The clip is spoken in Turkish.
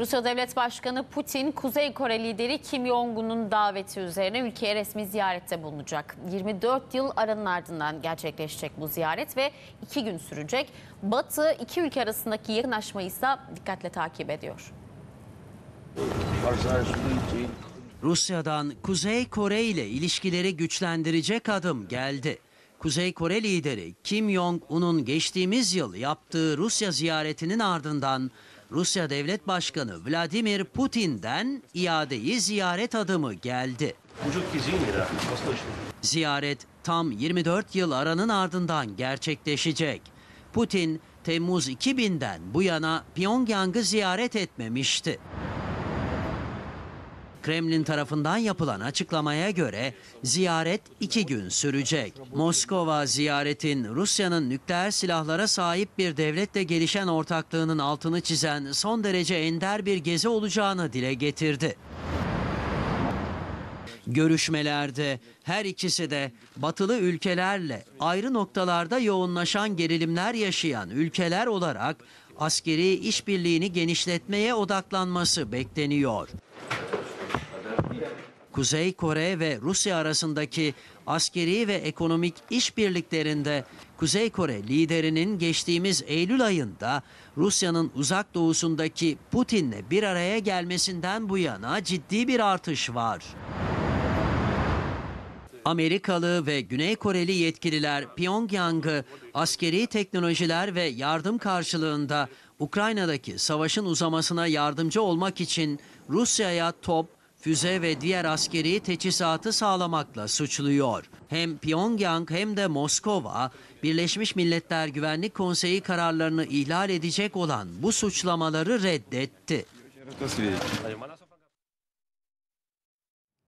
Rusya Devlet Başkanı Putin, Kuzey Kore lideri Kim Jong-un'un daveti üzerine ülkeye resmi ziyarette bulunacak. 24 yıl aranın ardından gerçekleşecek bu ziyaret ve iki gün sürecek. Batı iki ülke arasındaki yakınlaşmayı ise dikkatle takip ediyor. Rusya'dan Kuzey Kore ile ilişkileri güçlendirecek adım geldi. Kuzey Kore lideri Kim Jong-un'un geçtiğimiz yıl yaptığı Rusya ziyaretinin ardından Rusya Devlet Başkanı Vladimir Putin'den iadeyi ziyaret adımı geldi. Ziyaret tam 24 yıl aranın ardından gerçekleşecek. Putin Temmuz 2000'den bu yana Pyongyang'ı ziyaret etmemişti. Kremlin tarafından yapılan açıklamaya göre ziyaret iki gün sürecek. Moskova ziyaretin Rusya'nın nükleer silahlara sahip bir devletle gelişen ortaklığının altını çizen son derece ender bir gezi olacağını dile getirdi. Görüşmelerde her ikisi de batılı ülkelerle ayrı noktalarda yoğunlaşan gerilimler yaşayan ülkeler olarak askeri işbirliğini genişletmeye odaklanması bekleniyor. Kuzey Kore ve Rusya arasındaki askeri ve ekonomik işbirliklerinde Kuzey Kore liderinin geçtiğimiz Eylül ayında Rusya'nın uzak doğusundaki Putin'le bir araya gelmesinden bu yana ciddi bir artış var. Amerikalı ve Güney Koreli yetkililer Pyongyang'ı askeri teknolojiler ve yardım karşılığında Ukrayna'daki savaşın uzamasına yardımcı olmak için Rusya'ya top, füze ve diğer askeri teçhizatı sağlamakla suçluyor. Hem Pyongyang hem de Moskova, Birleşmiş Milletler Güvenlik Konseyi kararlarını ihlal edecek olan bu suçlamaları reddetti.